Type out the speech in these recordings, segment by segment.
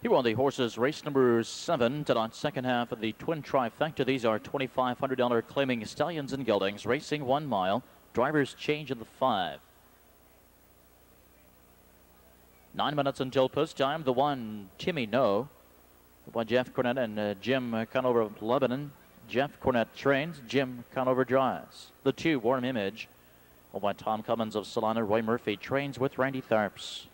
Here on the horses, race number seven, tonight, second half of the twin trifecta. These are $2,500 claiming stallions and geldings, racing one mile. Drivers change in the five. Nine minutes until post time. The one, Timmy No, by Jeff Cornett and uh, Jim Conover of Lebanon. Jeff Cornett trains, Jim Conover drives. The two, Warm Image, by Tom Cummins of Solana. Roy Murphy trains with Randy Tharps.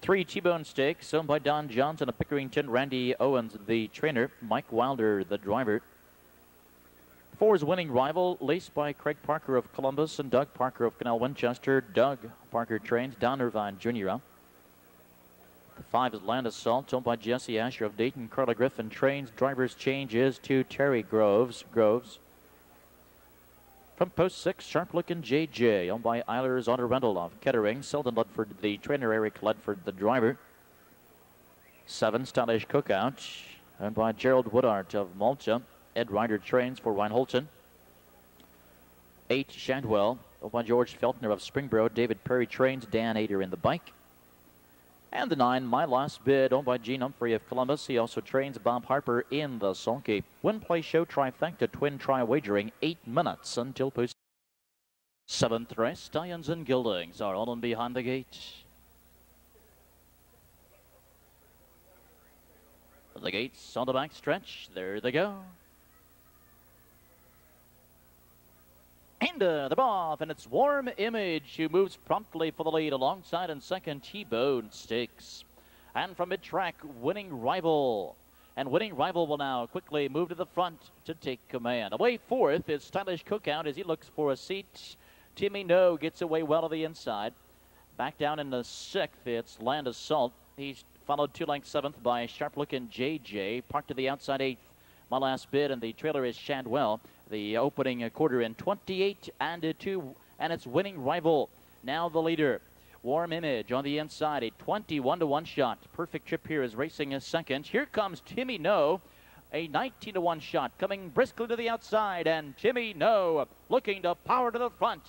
Three T-bone stakes owned by Don Johnson of Pickerington. Randy Owens, the trainer. Mike Wilder, the driver. Four is winning rival, laced by Craig Parker of Columbus and Doug Parker of Canal Winchester. Doug Parker trains Don Irvine Jr. The five is Land Assault, owned by Jesse Asher of Dayton. Carla Griffin trains. Driver's change is to Terry Groves. Groves. From post six, sharp looking JJ, owned by Eilers Auto Rental of Kettering. Selden Ludford, the trainer, Eric Ludford, the driver. Seven, Stylish Cookout, owned by Gerald Woodart of Malta. Ed Ryder trains for Reinholton. Eight, Shadwell, owned by George Feltner of Springboro. David Perry trains Dan Ader in the bike. And the nine, My Last Bid, owned by Gene Humphrey of Columbus. He also trains Bob Harper in the sulky. Win Play Show Trifecta Twin try Wagering, eight minutes until post. Seventh race, Stallions and Geldings are on and behind the gate. The gates on the back stretch. There they go. Into the off, and it's Warm Image who moves promptly for the lead alongside in second T-Bone Sticks. And from mid-track, Winning Rival. And Winning Rival will now quickly move to the front to take command. Away fourth is Stylish Cookout as he looks for a seat. Timmy No gets away well to the inside. Back down in the sixth, it's Land Assault. He's followed two lengths seventh by sharp-looking JJ. Parked to the outside eighth. My last bid, and the trailer is Shadwell the opening quarter in 28 and 2, and it's winning rival. Now the leader. Warm Image on the inside, a 21 to 1 shot. Perfect trip here is racing a second. Here comes Timmy No, a 19 to 1 shot coming briskly to the outside, and Timmy No looking to power to the front.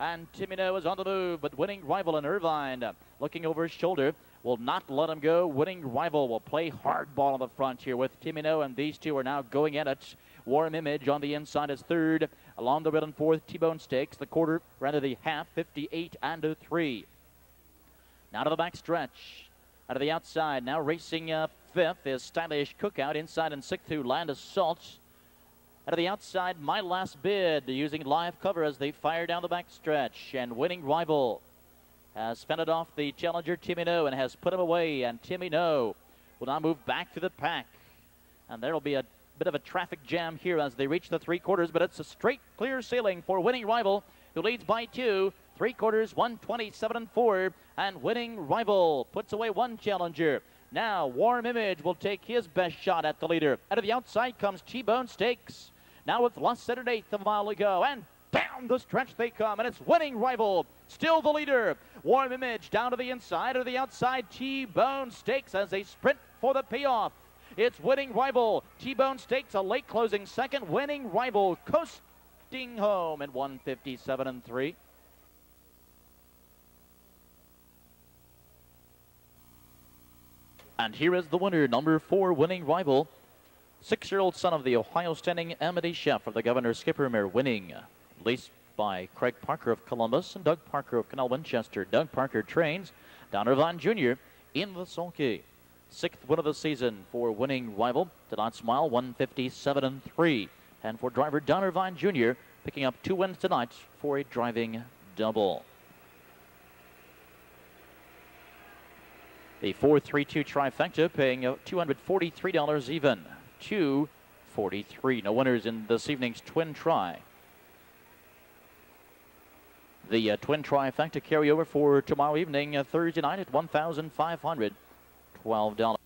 And Timmy No is on the move, but winning rival in Irvine looking over his shoulder will not let him go. Winning rival will play hardball on the front here with Timmy No, and these two are now going at it. Warm Image on the inside is third. Along the middle and fourth, T-Bone Stakes, the quarter, rather the half, 58 and a 3. Now to the back stretch. Out of the outside, now racing uh, fifth is Stylish Cookout. Inside and sixth to Land Assault. Out of the outside, My Last Bid using live cover as they fire down the back stretch. And winning rival has fended off the challenger Timmy No and has put him away. And Timmy No will now move back to the pack. And there will be a bit of a traffic jam here as they reach the three quarters, but it's a straight clear sailing for winning rival who leads by two. Three quarters, 127 and four, and winning rival puts away one challenger. Now, Warm Image will take his best shot at the leader. Out of the outside comes T-Bone Stakes. Now with less than an eighth a mile to go, and down the stretch they come, and it's winning rival, still the leader. Warm Image down to the inside, or the outside, T-Bone Stakes as they sprint for the payoff. It's winning rival. T-Bone Stakes a late closing second. Winning rival coasting home at 157 and 3. And here is the winner, number four, winning rival. Six-year-old son of the Ohio standing Amity Chef of the Governor Skipper mare winning. Laced by Craig Parker of Columbus and Doug Parker of Canal Winchester. Doug Parker trains Don Irvine Jr. in the sulky. Sixth win of the season for winning rival. Did smile, 157 and 3. And for driver Don Irvine Jr., picking up two wins tonight for a driving double. The 4-3-2 trifecta paying $243 even. 243. No winners in this evening's twin try. The uh, twin trifecta carryover for tomorrow evening, uh, Thursday night at $1,512.